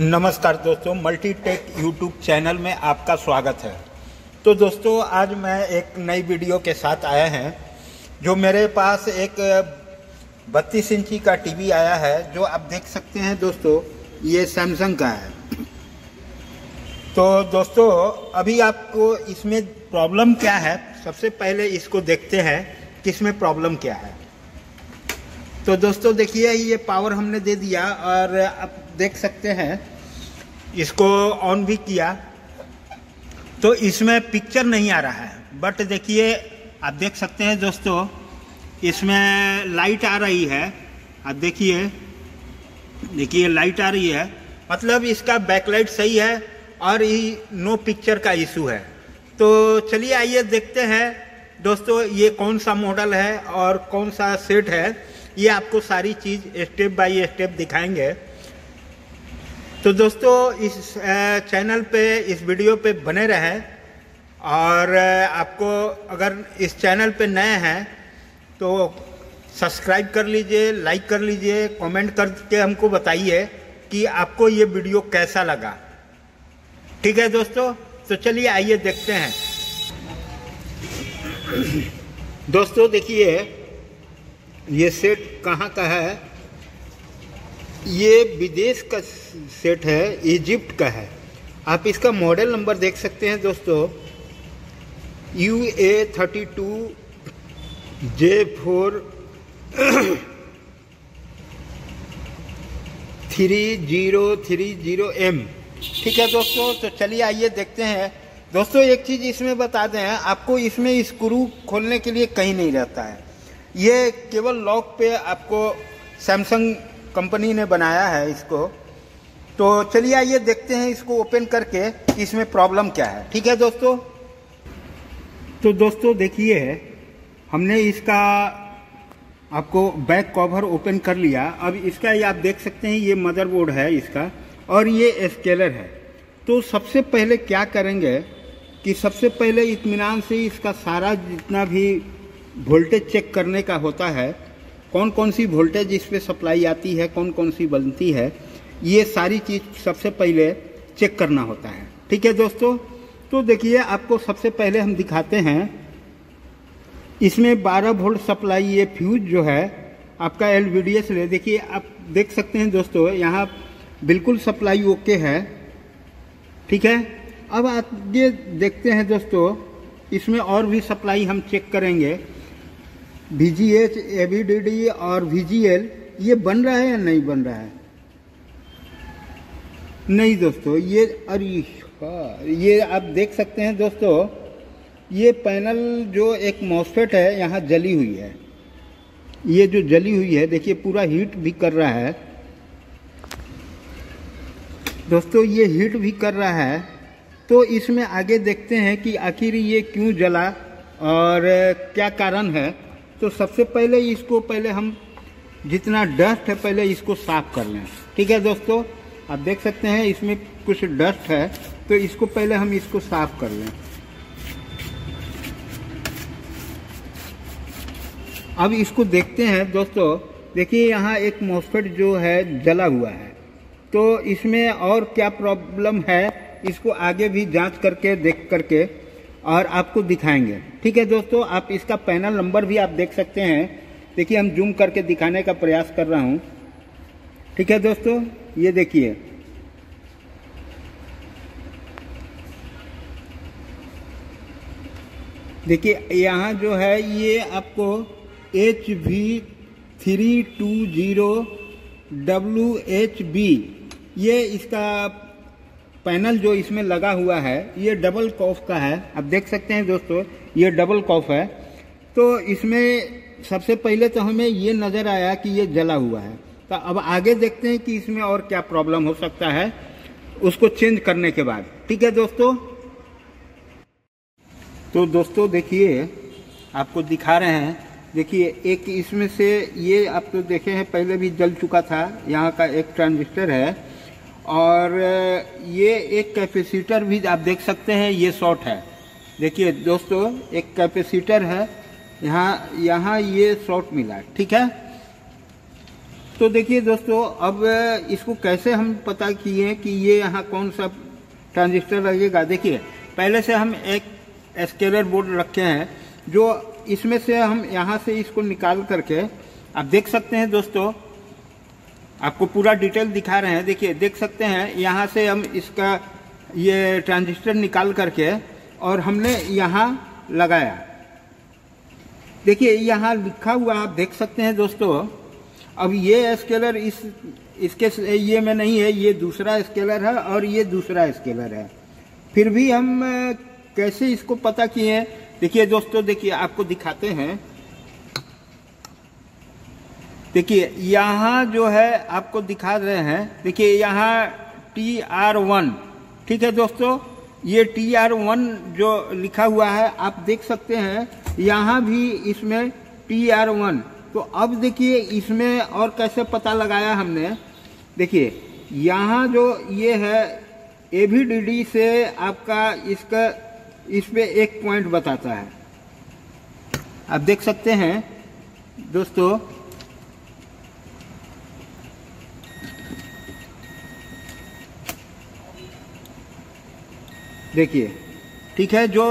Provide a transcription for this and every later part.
नमस्कार दोस्तों, Multitech YouTube channel में आपका स्वागत है। तो दोस्तों, आज मैं एक नई वीडियो के साथ आया हैं, जो मेरे पास एक बत्तीस इंची का टीवी आया है, जो आप देख सकते हैं दोस्तों, ये सैमसंग का है। तो दोस्तों, अभी आपको इसमें प्रॉब्लम क्या है? सबसे पहले इसको देखते हैं कि इसमें प्रॉब्लम क्या है। तो दोस्तों, देखिए, ये पावर हमने दे दिया, और आप देख सकते हैं। इसको ऑन भी किया। तो इसमें पिक्चर नहीं आ रहा है। बट देखिए, आप देख सकते हैं दोस्तों, इसमें लाइट आ रही है। आप देखिए देखिए लाइट आ रही है। मतलब इसका बैकलाइट सही है और ये नो पिक्चर का इशू है। तो चलिए आइए देखते हैं, दोस्तों, ये कौन सा मॉडल है और कौन सा सेट है। ये आपको सारी चीज़ स्टेप बाय स्टेप दिखाएँगे। तो दोस्तों, इस चैनल पे, इस वीडियो पे बने रहें और आपको अगर इस चैनल पे नए हैं तो सब्सक्राइब कर लीजिए लाइक कर लीजिए कमेंट करके हमको बताइए कि आपको ये वीडियो कैसा लगा। ठीक है दोस्तों? तो चलिए आइए देखते हैं। दोस्तों, देखिए, ये सेट कहाँ का है? ये विदेश का सेट है, इजिप्ट का है। आप इसका मॉडल नंबर देख सकते हैं दोस्तों। U A thirty two J four three zero three zero M ठीक है दोस्तों तो चलिए आइए देखते हैं। दोस्तों, एक चीज़ इसमें बता दें, आपको इसमें स्क्रू खोलने के लिए कहीं नहीं रहता है। ये केवल लॉक पे आपको सैमसंग कंपनी ने बनाया है इसको। तो चलिए आइए देखते हैं इसको ओपन करके इसमें प्रॉब्लम क्या है। ठीक है दोस्तों? तो दोस्तों देखिए, हमने इसका आपको बैक कवर ओपन कर लिया। अब इसका ये आप देख सकते हैं, ये मदरबोर्ड है इसका, और ये स्केलर है। तो सबसे पहले क्या करेंगे कि सबसे पहले इतमान से इसका सारा जितना भी वोल्टेज चेक करने का होता है कौन कौन सी वोल्टेज इस पर सप्लाई आती है कौन कौन सी बनती है, ये सारी चीज़ सबसे पहले चेक करना होता है। ठीक है दोस्तों? तो देखिए, आपको सबसे पहले हम दिखाते हैं, इसमें 12 वोल्ट सप्लाई ये फ्यूज जो है, आपका एल वी डी एस ले, देखिए, आप देख सकते हैं दोस्तों, यहाँ बिल्कुल सप्लाई ओके है। ठीक है? अब आगे देखते हैं दोस्तों, इसमें और भी सप्लाई हम चेक करेंगे। V G H A D D और वी जी एल ये बन रहा है या नहीं बन रहा है? नहीं दोस्तों, ये, अरे ये आप देख सकते हैं दोस्तों, ये पैनल जो एक मॉसफेट है, यहाँ जली हुई है। ये जो जली हुई है, देखिए, पूरा हीट भी कर रहा है। दोस्तों, ये हीट भी कर रहा है तो इसमें आगे देखते हैं कि आखिर ये क्यों जला और क्या कारण है। तो सबसे पहले इसको पहले हम जितना डस्ट है पहले इसको साफ़ कर लें। ठीक है दोस्तों? आप देख सकते हैं इसमें कुछ डस्ट है तो इसको पहले हम इसको साफ़ कर लें। अब इसको देखते हैं दोस्तों, देखिए यहाँ एक मोसफेट जो है, जला हुआ है। तो इसमें और क्या प्रॉब्लम है, इसको आगे भी जाँच करके, देख करके और आपको दिखाएँगे। ठीक है दोस्तों, आप इसका पैनल नंबर भी आप देख सकते हैं। देखिए, हम जूम करके दिखाने का प्रयास कर रहा हूँ। ठीक है दोस्तों, ये देखिए। देखिए, यहाँ जो है, ये आपको H V three two zero W H B ये इसका पैनल जो इसमें लगा हुआ है, ये डबल कॉफ का है। आप देख सकते हैं दोस्तों, ये डबल कॉफ है। तो इसमें सबसे पहले तो हमें ये नज़र आया कि ये जला हुआ है। तो अब आगे देखते हैं कि इसमें और क्या प्रॉब्लम हो सकता है, उसको चेंज करने के बाद। ठीक है दोस्तों? तो दोस्तों देखिए, आपको दिखा रहे हैं। देखिए, एक इसमें से ये आप तो देखे हैं, पहले भी जल चुका था, यहाँ का एक ट्रांजिस्टर है। और ये एक कैपेसिटर भी आप देख सकते हैं, ये शॉर्ट है। देखिए दोस्तों, एक कैपेसिटर है, यहाँ यहाँ ये शॉर्ट मिला ठीक है? तो देखिए दोस्तों, अब इसको कैसे हम पता किए कि ये यहाँ कौन सा ट्रांजिस्टर लगेगा? देखिए, पहले से हम एक स्केलर बोर्ड रखे हैं, जो इसमें से हम यहाँ से इसको निकाल करके, आप देख सकते हैं दोस्तों आपको पूरा डिटेल दिखा रहे हैं। देखिए, देख सकते हैं, यहाँ से हम इसका ये ट्रांजिस्टर निकाल करके और हमने यहाँ लगाया। देखिए, यहाँ लिखा हुआ आप देख सकते हैं दोस्तों। अब ये स्केलर इस, इसके ये में नहीं है, ये दूसरा स्केलर है और ये दूसरा स्केलर है। फिर भी हम, कैसे इसको पता किए देखिए दोस्तों, देखिए, आपको दिखाते हैं। देखिए, यहाँ जो है आपको दिखा रहे हैं, देखिए यहाँ टी आर वन ठीक है दोस्तों? ये टी आर वन जो लिखा हुआ है, आप देख सकते हैं, यहाँ भी इसमें टी आर वन तो अब देखिए, इसमें और कैसे पता लगाया हमने? देखिए, यहाँ जो ये है ए भी डी डी से आपका इसका इस पे एक पॉइंट बताता है। आप देख सकते हैं, दोस्तों देखिए, ठीक है, जो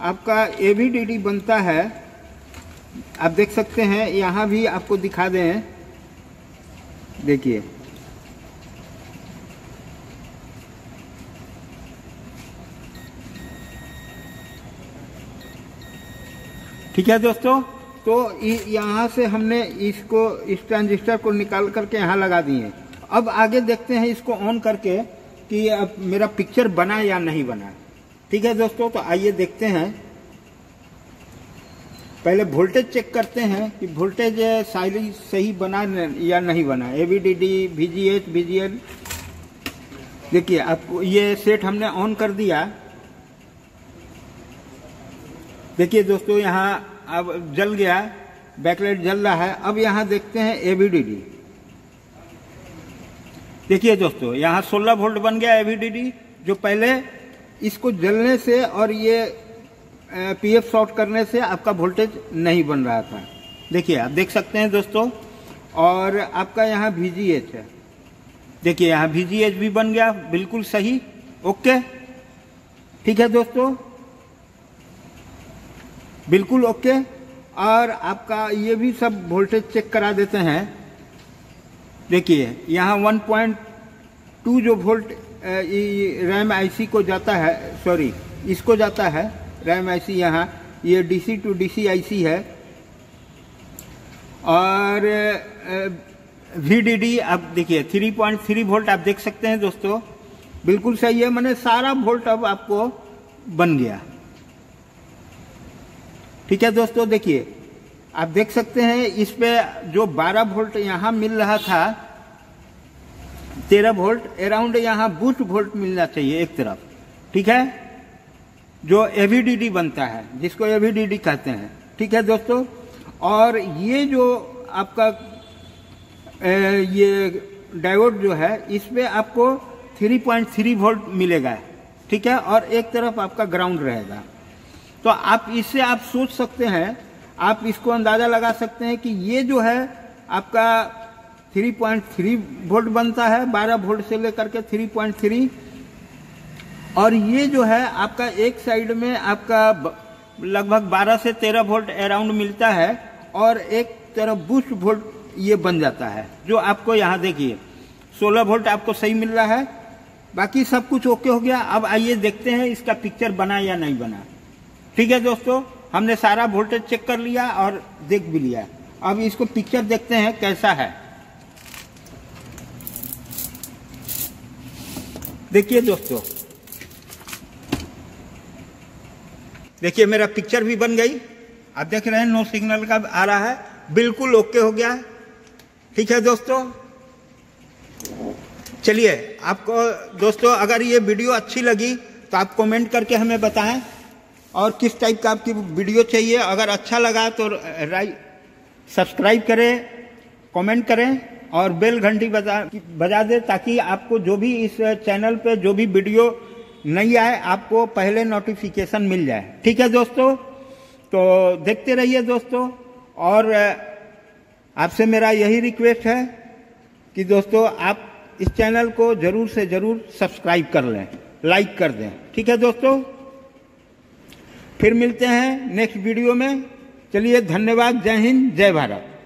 आपका ए बनता है, आप देख सकते हैं, यहाँ भी आपको दिखा दें। देखिए। ठीक है दोस्तों तो यहाँ से हमने इसको, इस ट्रांजिस्टर को निकाल करके यहाँ लगा दिए। अब आगे देखते हैं इसको ऑन करके। कि अब मेरा पिक्चर बना या नहीं बना। ठीक है दोस्तों तो आइए देखते हैं। पहले वोल्टेज चेक करते हैं कि वोल्टेज साइली सही बना या नहीं बना। A V D D V G H V G L देखिए, अब ये सेट हमने ऑन कर दिया। देखिए दोस्तों, यहाँ अब जल गया बैकलाइट जल रहा है। अब यहाँ देखते हैं एवीडीडी देखिए दोस्तों, यहाँ 16 वोल्ट बन गया एवीडीडी जो पहले इसको जलने से और ये पीएफ शॉर्ट करने से आपका वोल्टेज नहीं बन रहा था। देखिए, आप देख सकते हैं दोस्तों, और आपका यहाँ वीजीएच है। देखिए, यहाँ वीजीएच भी बन गया, बिल्कुल सही। ओके? ठीक है दोस्तों? बिल्कुल ओके? और आपका ये भी सब वोल्टेज चेक करा देते हैं। देखिए, यहाँ 1.2 जो वोल्ट रैम आईसी को जाता है सॉरी इसको जाता है रैम आईसी यहाँ, ये डीसी टू डीसी आईसी है। और वीडीडी आप देखिए 3.3 वोल्ट आप देख सकते हैं दोस्तों। बिल्कुल सही है, मैंने सारा वोल्ट अब आपको बन गया। ठीक है दोस्तों, देखिए आप देख सकते हैं इस पे जो 12 वोल्ट यहाँ मिल रहा था 13 वोल्ट अराउंड यहाँ बूस्ट वोल्ट मिलना चाहिए एक तरफ़ ठीक है? जो एवीडीडी बनता है जिसको एवीडीडी कहते हैं ठीक है दोस्तों? और ये जो आपका ए, ये डायोड जो है इस पे आपको 3.3 वोल्ट मिलेगा ठीक है? और एक तरफ़ आपका ग्राउंड रहेगा। तो आप इससे आप सोच सकते हैं आप इसको अंदाज़ा लगा सकते हैं कि ये जो है, आपका 3.3 वोल्ट बनता है 12 वोल्ट से लेकर के 3.3 और ये जो है, आपका एक साइड में आपका लगभग 12 से 13 वोल्ट अराउंड मिलता है और एक तरफ़ बूस्ट वोल्ट ये बन जाता है, जो आपको यहाँ देखिए। 16 वोल्ट आपको सही मिल रहा है, बाकी सब कुछ ओके हो गया। अब आइए देखते हैं इसका पिक्चर बना या नहीं बना। ठीक है दोस्तों? हमने सारा वोल्टेज चेक कर लिया और देख भी लिया। अब इसको पिक्चर देखते हैं कैसा है। देखिए दोस्तों। देखिए, मेरा पिक्चर भी बन गई। आप देख रहे हैं नो सिग्नल का आ रहा है। बिल्कुल ओके हो गया। ठीक है दोस्तों। चलिए, आपको दोस्तों, अगर ये वीडियो अच्छी लगी तो आप कमेंट करके हमें बताएँ। और किस टाइप का आपकी वीडियो चाहिए, अगर अच्छा लगा तो सब्सक्राइब करें कमेंट करें और बेल घंटी बजा बजा दें ताकि आपको जो भी इस चैनल पे जो भी वीडियो नहीं आए, आपको पहले नोटिफिकेशन मिल जाए। ठीक है दोस्तों? तो देखते रहिए दोस्तों और आपसे मेरा यही रिक्वेस्ट है कि दोस्तों आप इस चैनल को ज़रूर से ज़रूर सब्सक्राइब कर लें लाइक कर दें। ठीक है दोस्तों? फिर मिलते हैं नेक्स्ट वीडियो में। चलिए धन्यवाद। जय हिंद जय भारत।